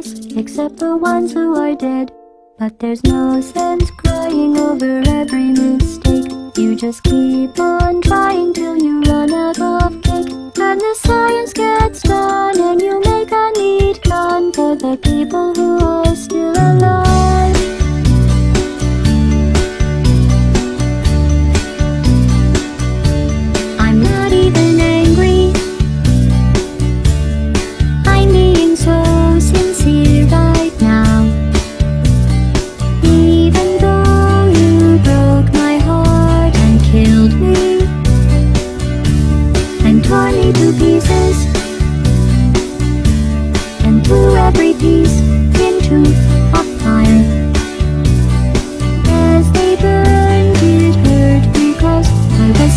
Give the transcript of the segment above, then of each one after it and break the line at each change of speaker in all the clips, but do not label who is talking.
us, except the ones who are dead. But there's no sense crying over every mistake. You just keep on trying till you run out of cake. And the science gets done, and you make a neat gun for the people who are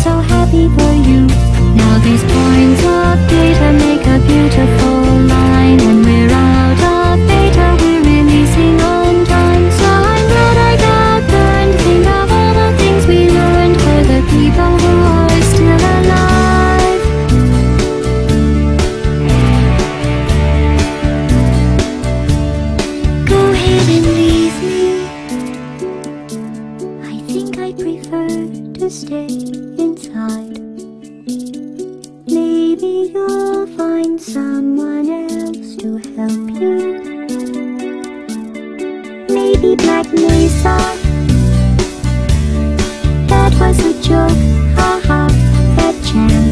so happy for you. Now these points of data make a beautiful find someone else to help you. Maybe Black Mesa. That was a joke, haha, that chance.